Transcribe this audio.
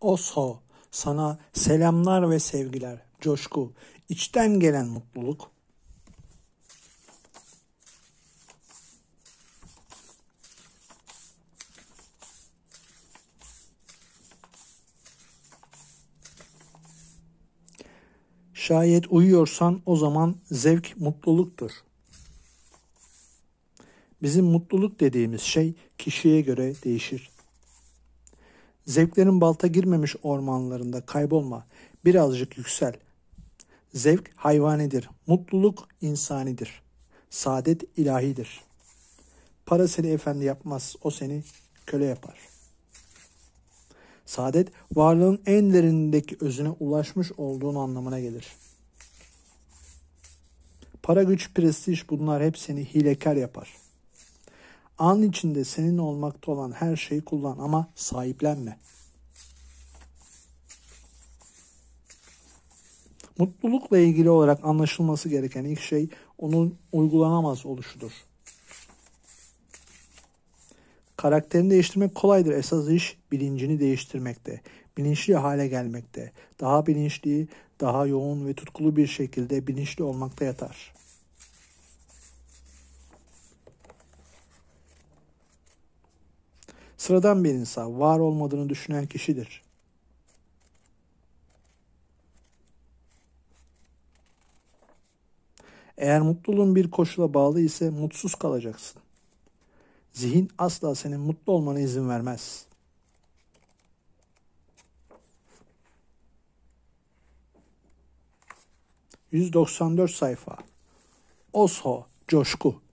Osho, sana selamlar ve sevgiler, coşku, içten gelen mutluluk. Şayet uyuyorsan o zaman zevk mutluluktur. Bizim mutluluk dediğimiz şey kişiye göre değişir. Zevklerin balta girmemiş ormanlarında kaybolma, birazcık yüksel. Zevk hayvanidir, mutluluk insanidir. Saadet ilahidir. Para seni efendi yapmaz, o seni köle yapar. Saadet varlığın en derinindeki özüne ulaşmış olduğun anlamına gelir. Para güç, prestij bunlar hep seni hilekar yapar. An içinde senin olmakta olan her şeyi kullan ama sahiplenme. Mutlulukla ilgili olarak anlaşılması gereken ilk şey onun uygulanamaz oluşudur. Karakterini değiştirmek kolaydır. Esas iş bilincini değiştirmekte, bilinçli hale gelmekte, daha bilinçli, daha yoğun ve tutkulu bir şekilde bilinçli olmakta yatar. Sıradan bir insan, var olmadığını düşünen kişidir. Eğer mutluluğun bir koşula bağlı ise mutsuz kalacaksın. Zihin asla senin mutlu olmana izin vermez. ...194 sayfa. Osho, coşku.